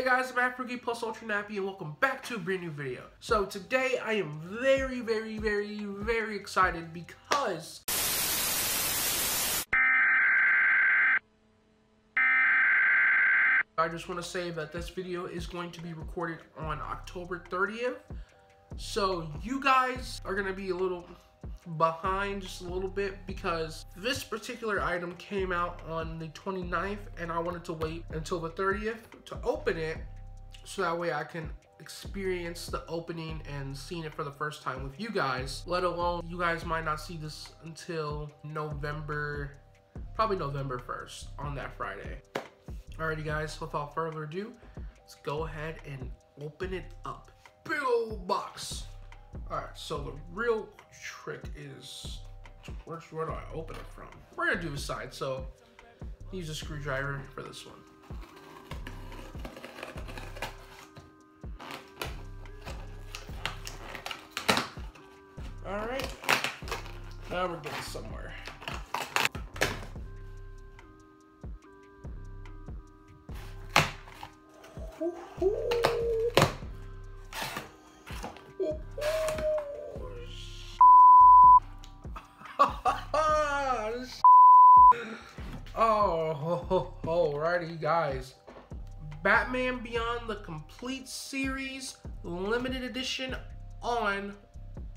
Hey guys, I'm Afrogeek Plus Ultra Nappy and welcome back to a brand new video. So today I am very, very, very, very excited because I just want to say that this video is going to be recorded on October 30th. So you guys are going to be a little behind just a little bit because this particular item came out on the 29th and I wanted to wait until the 30th to open it so that way I can experience the opening and seeing it for the first time with you guys let alone you guys might not see this until November probably November 1st on that Friday. Alrighty guys without further ado let's go ahead and open it up. Big old box Alright, so the real trick is, where, where do I open it from? We're gonna do a side, so use a screwdriver for this one. Alright, now we're getting somewhere. Oh, alrighty, guys. Batman Beyond the Complete Series Limited Edition on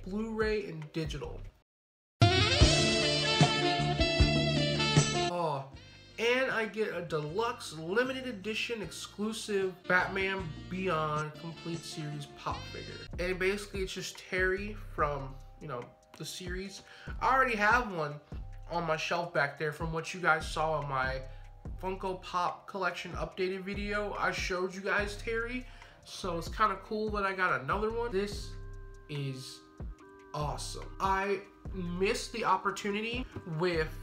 Blu-ray and digital. Oh, and I get a deluxe limited edition exclusive Batman Beyond Complete Series pop figure. And basically it's just Terry from, you know, the series. I already have one on my shelf back there from what you guys saw in my Funko Pop collection updated video. I showed you guys Terry, so it's kind of cool that I got another one. This is awesome. I missed the opportunity with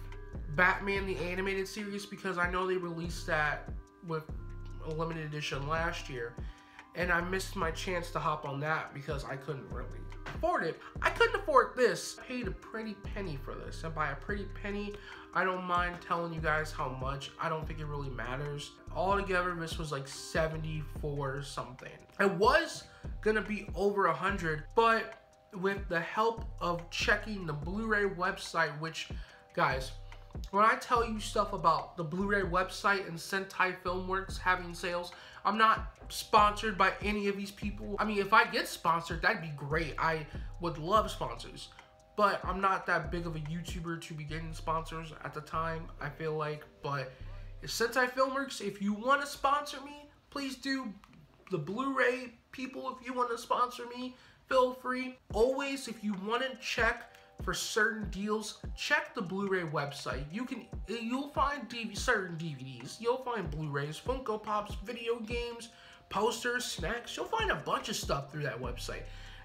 Batman the Animated Series because I know they released that with a limited edition last year and I missed my chance to hop on that because I couldn't really afford it. I couldn't afford this. I paid a pretty penny for this, and by a pretty penny, I don't mind telling you guys how much. I don't think it really matters. Altogether, this was like 74 something. It was gonna be over a 100, but with the help of checking the Blu-ray website, which, guys, when I tell you stuff about the Blu-ray website and Sentai Filmworks having sales, I'm not sponsored by any of these people. I mean, if I get sponsored, that'd be great. I would love sponsors. But I'm not that big of a YouTuber to be getting sponsors at the time, I feel like. But since Sentai Filmworks, if you want to sponsor me, please do. The Blu-ray people, if you want to sponsor me, feel free. Always, if you want to check for certain deals, check the Blu-ray website. You can you'll find DV, certain DVDs, you'll find Blu-rays, Funko Pops, video games, posters, snacks. You'll find a bunch of stuff through that website,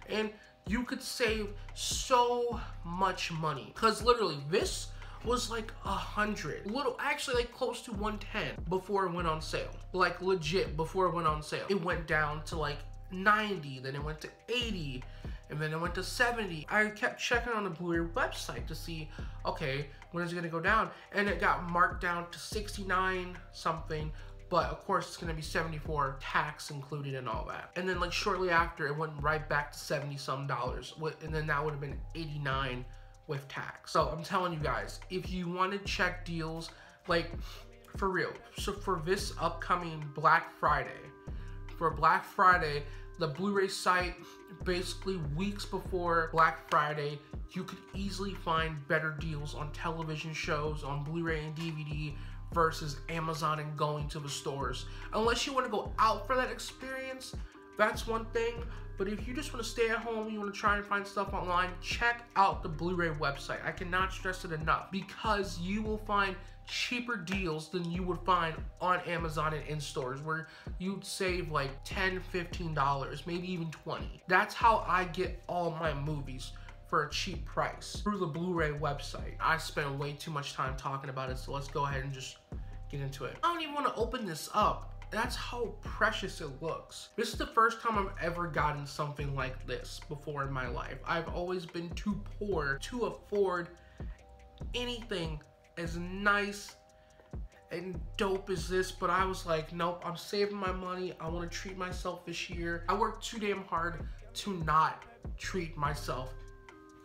and you could save so much money. Cause literally this was like a hundred, little actually like close to 110 before it went on sale. Like legit before it went on sale. It went down to like 90, then it went to 80 and then it went to 70. I kept checking on the Blu-ray website to see, okay, when is it gonna go down? And it got marked down to 69 something, but of course it's gonna be 74 tax included and all that. And then like shortly after, it went right back to 70 some dollars, and then that would have been 89 with tax. So I'm telling you guys, if you want to check deals, like for real, so for this upcoming Black Friday, for Black Friday, the Blu-ray site basically weeks before Black Friday, you could easily find better deals on television shows, on Blu-ray and DVD versus Amazon and going to the stores. Unless you want to go out for that experience, that's one thing. But if you just want to stay at home, you want to try and find stuff online, check out the Blu-ray website. I cannot stress it enough because you will find cheaper deals than you would find on Amazon and in stores where you'd save like 10, 15 dollars, maybe even 20. That's how I get all my movies for a cheap price through the Blu-ray website. I spent way too much time talking about it, so let's go ahead and just get into it. I don't even want to open this up. That's how precious it looks. This is the first time I've ever gotten something like this before in my life. I've always been too poor to afford anything as nice and dope as this, but I was like, nope, I'm saving my money. I want to treat myself this year. I worked too damn hard to not treat myself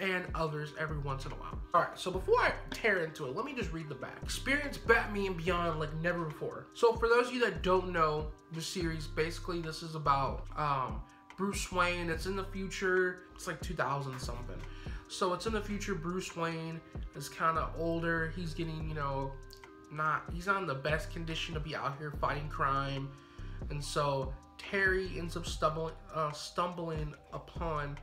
and others every once in a while. All right, so before I tear into it, let me just read the back. Experience Batman Beyond like never before. So for those of you that don't know the series, basically this is about um, Bruce Wayne. It's in the future. It's like 2000 something. So it's in the future. Bruce Wayne is kind of older. He's getting, you know, not he's not in the best condition to be out here fighting crime, and so Terry ends up stumbling uh, stumbling upon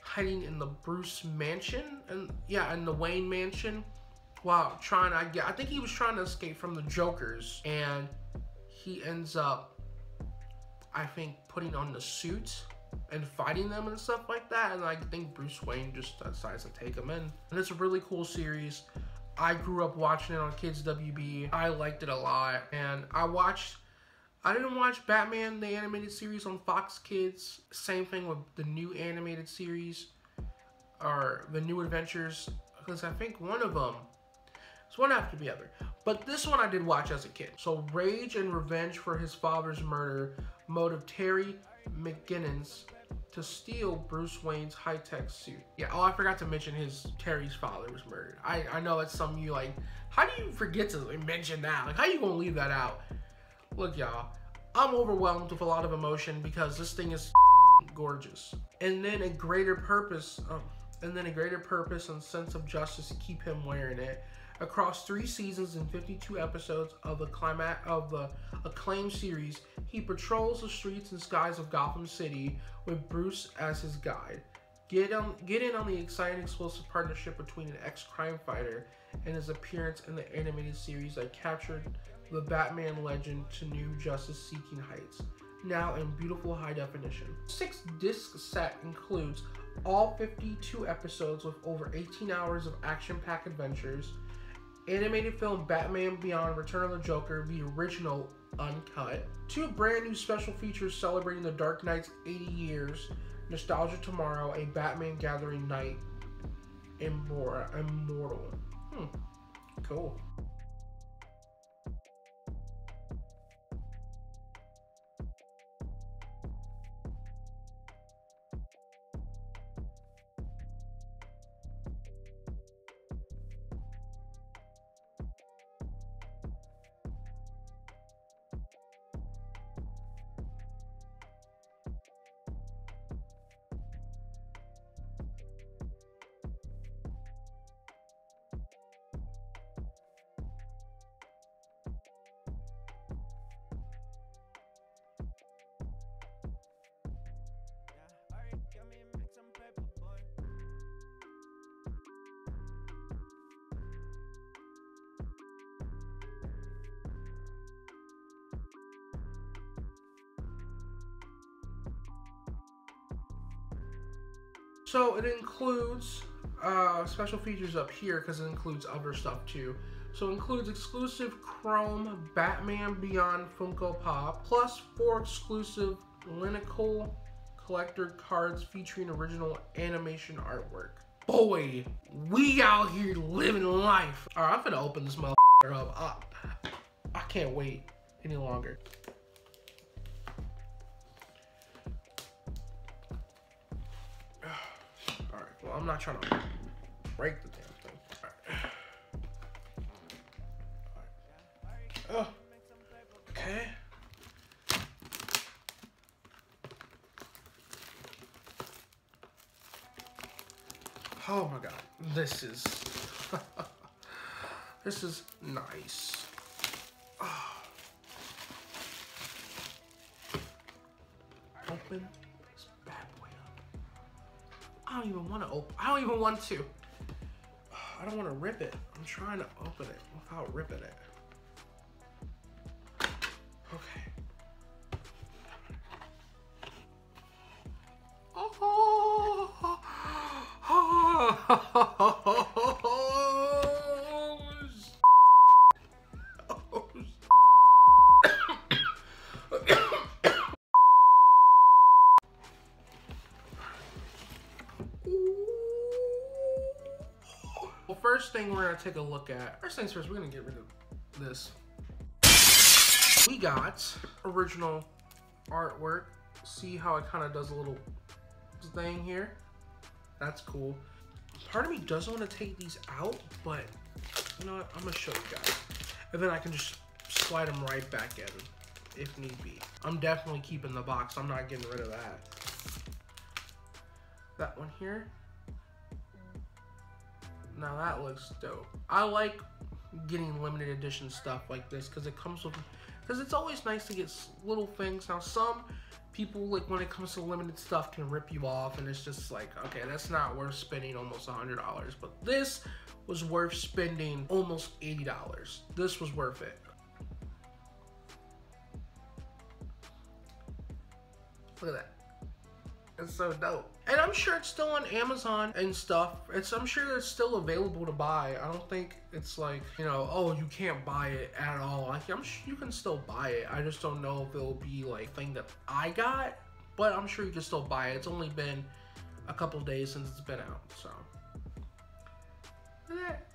hiding in the Bruce mansion and yeah, in the Wayne mansion while trying get I think he was trying to escape from the Jokers and he ends up I think putting on the suit and fighting them and stuff like that and I think Bruce Wayne just decides to take them in. And it's a really cool series. I grew up watching it on Kids WB. I liked it a lot and I watched I didn't watch Batman the animated series on Fox Kids. Same thing with the new animated series or the new adventures because I think one of them it's one after the other. But this one I did watch as a kid. So rage and revenge for his father's murder motive Terry McGinnis to steal Bruce Wayne's high-tech suit. Yeah, oh, I forgot to mention his Terry's father was murdered. I, I know it's some of you like, how do you forget to mention that? Like, how you gonna leave that out? Look, y'all, I'm overwhelmed with a lot of emotion because this thing is gorgeous. And then a greater purpose, um, and then a greater purpose and sense of justice to keep him wearing it. Across three seasons and 52 episodes of the climax of the acclaimed series, he patrols the streets and skies of Gotham City with Bruce as his guide. Get on, get in on the exciting, explosive partnership between an ex-crime fighter and his appearance in the animated series that captured the Batman legend to new justice-seeking heights, now in beautiful high definition. Six disc set includes all 52 episodes with over 18 hours of action-packed adventures, animated film Batman Beyond Return of the Joker, the original uncut, two brand new special features celebrating the Dark Knight's 80 years, Nostalgia Tomorrow, a Batman Gathering Night, and more. Immortal. Hmm, cool. So it includes uh, special features up here because it includes other stuff too. So it includes exclusive Chrome Batman Beyond Funko Pop, plus four exclusive Lineal collector cards featuring original animation artwork. Boy, we out here living life. All right, I'm gonna open this motherfucker up. I, I can't wait any longer. Well, I'm not trying to break the damn thing. All right. Oh. Okay. Oh my god. This is... this is nice. Oh. Open. I don't even want to open. I don't even want to. I don't want to rip it. I'm trying to open it without ripping it. Okay. Oh, oh, first thing we're gonna take a look at, first things first, we're gonna get rid of this. We got original artwork. See how it kind of does a little thing here? That's cool. Part of me doesn't want to take these out, but you know what? I'm gonna show you guys. And then I can just slide them right back in if need be. I'm definitely keeping the box. I'm not getting rid of that. That one here. Now that looks dope. I like getting limited edition stuff like this because it comes with, because it's always nice to get little things. Now some people like when it comes to limited stuff can rip you off and it's just like okay that's not worth spending almost a hundred dollars but this was worth spending almost eighty dollars this was worth it look at that it's so dope. And i'm sure it's still on amazon and stuff. It's i'm sure it's still available to buy. I don't think it's like you know oh you can't buy it at all. Like i'm sure you can still buy it. I just don't know if it'll be like thing that i got but i'm sure you can still buy it. It's only been a couple days since it's been out so. Look at that.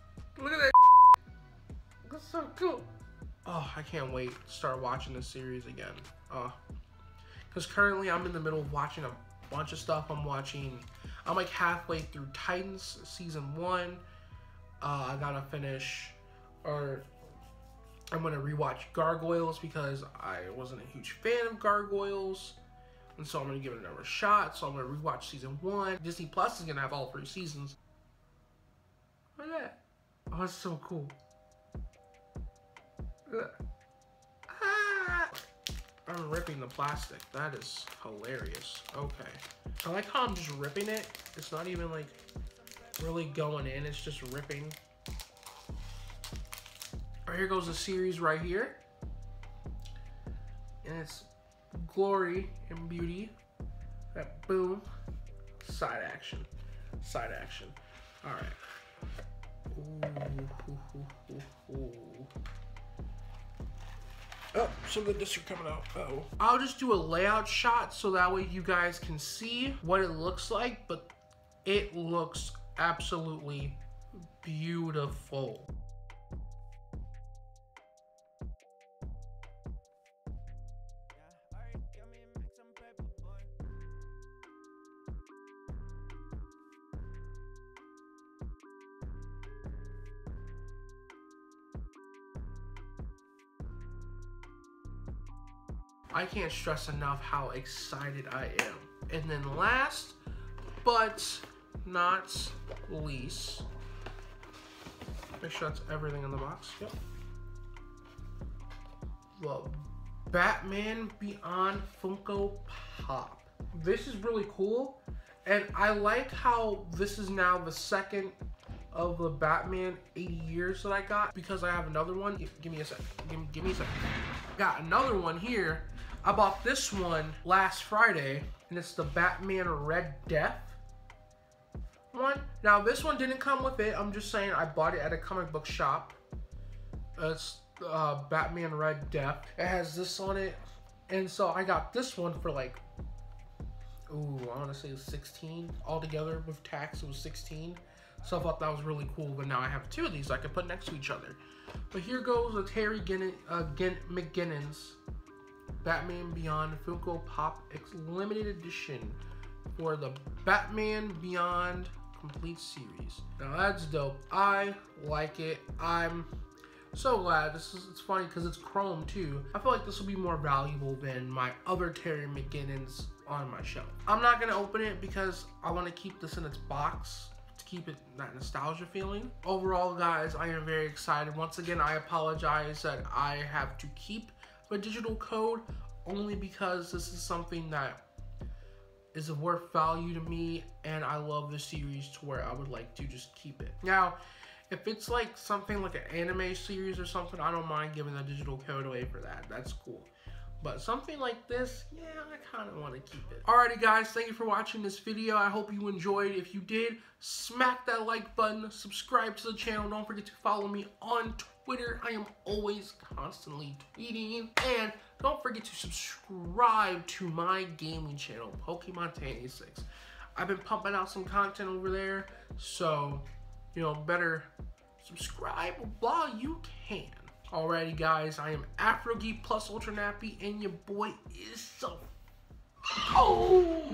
Look at that. That's so cool. Oh i can't wait to start watching this series again. Uh because currently i'm in the middle of watching a bunch of stuff. I'm watching, I'm like halfway through Titans season one. Uh, I gotta finish, or I'm gonna rewatch Gargoyles because I wasn't a huge fan of Gargoyles. And so I'm gonna give it another shot. So I'm gonna rewatch season one. Disney Plus is gonna have all three seasons. Look at that. Oh, that's so cool. I'm ripping the plastic. That is hilarious. Okay. I like how I'm just ripping it. It's not even like really going in. It's just ripping. Right, here goes the series right here. And it's glory and beauty. That boom. Side action. Side action. All right. Ooh, ooh, ooh, Oh, some of the discs are coming out. Uh oh I'll just do a layout shot so that way you guys can see what it looks like, but it looks absolutely beautiful. I can't stress enough how excited I am. And then last, but not least, make sure that's everything in the box. Yep. The Batman Beyond Funko Pop. This is really cool. And I like how this is now the second of the Batman 80 years that I got because I have another one. Give, give me a sec. Give, give me a sec. Got another one here I bought this one last Friday, and it's the Batman Red Death one. Now, this one didn't come with it. I'm just saying I bought it at a comic book shop. It's uh, Batman Red Death. It has this on it. And so I got this one for like, ooh, I want to say 16 altogether with tax. It was 16. So I thought that was really cool. But now I have two of these I can put next to each other. But here goes a Terry Ginn uh, Ginn McGinnis Batman Beyond Funko Pop X Limited Edition for the Batman Beyond Complete Series. Now that's dope. I like it. I'm so glad. This is it's funny because it's chrome too. I feel like this will be more valuable than my other Terry McGinnis on my shelf. I'm not gonna open it because I want to keep this in its box to keep it that nostalgia feeling. Overall, guys, I am very excited. Once again, I apologize that I have to keep digital code only because this is something that is of worth value to me and I love the series to where I would like to just keep it. Now, if it's like something like an anime series or something, I don't mind giving the digital code away for that. That's cool. But something like this, yeah, I kind of want to keep it. Alrighty guys, thank you for watching this video. I hope you enjoyed. If you did, smack that like button, subscribe to the channel. Don't forget to follow me on Twitter. I am always constantly tweeting. And don't forget to subscribe to my gaming channel, Pokemon86. I've been pumping out some content over there, so, you know, better subscribe while you can. Alrighty, guys, I am Afro Geek plus Ultra Nappy, and your boy is so. Oh!